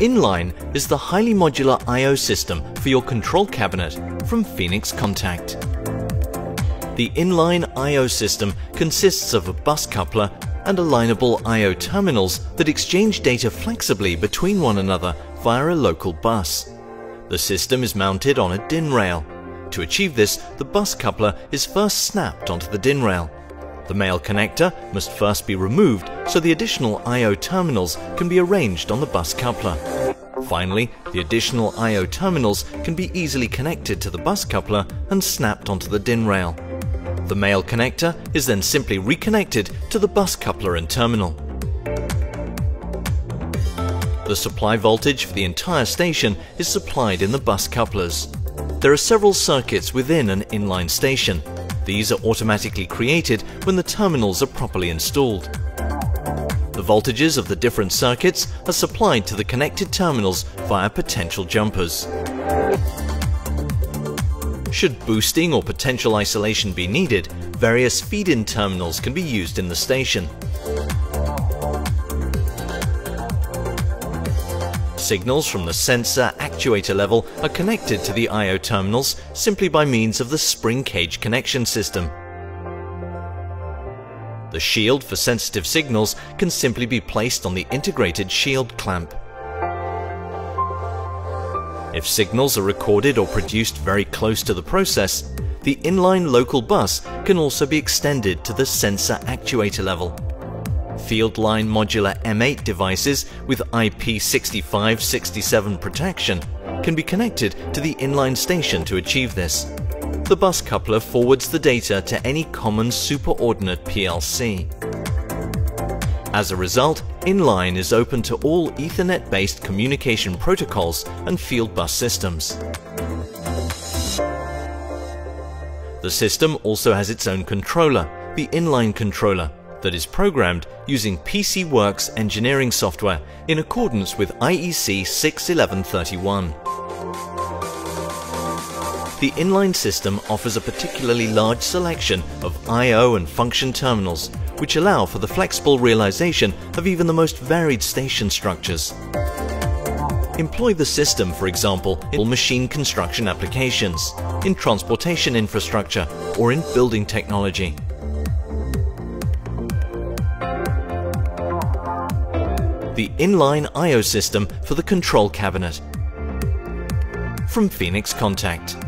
Inline is the highly modular I.O. system for your control cabinet from Phoenix Contact. The inline I.O. system consists of a bus coupler and alignable I.O. terminals that exchange data flexibly between one another via a local bus. The system is mounted on a DIN rail. To achieve this, the bus coupler is first snapped onto the DIN rail. The male connector must first be removed so the additional I.O. terminals can be arranged on the bus coupler. Finally, the additional I.O. terminals can be easily connected to the bus coupler and snapped onto the DIN rail. The male connector is then simply reconnected to the bus coupler and terminal. The supply voltage for the entire station is supplied in the bus couplers. There are several circuits within an inline station, these are automatically created when the terminals are properly installed. The voltages of the different circuits are supplied to the connected terminals via potential jumpers. Should boosting or potential isolation be needed, various feed-in terminals can be used in the station. Signals from the sensor actuator level are connected to the I.O. terminals simply by means of the spring cage connection system. The shield for sensitive signals can simply be placed on the integrated shield clamp. If signals are recorded or produced very close to the process, the inline local bus can also be extended to the sensor actuator level. Fieldline modular M8 devices with IP6567 protection can be connected to the inline station to achieve this. The bus coupler forwards the data to any common superordinate PLC. As a result, Inline is open to all Ethernet-based communication protocols and field bus systems. The system also has its own controller, the Inline controller, that is programmed using PC Worx engineering software in accordance with IEC 61131. The inline system offers a particularly large selection of I.O. and function terminals, which allow for the flexible realization of even the most varied station structures. Employ the system, for example, in machine construction applications, in transportation infrastructure, or in building technology. The inline I.O. system for the control cabinet. From Phoenix Contact.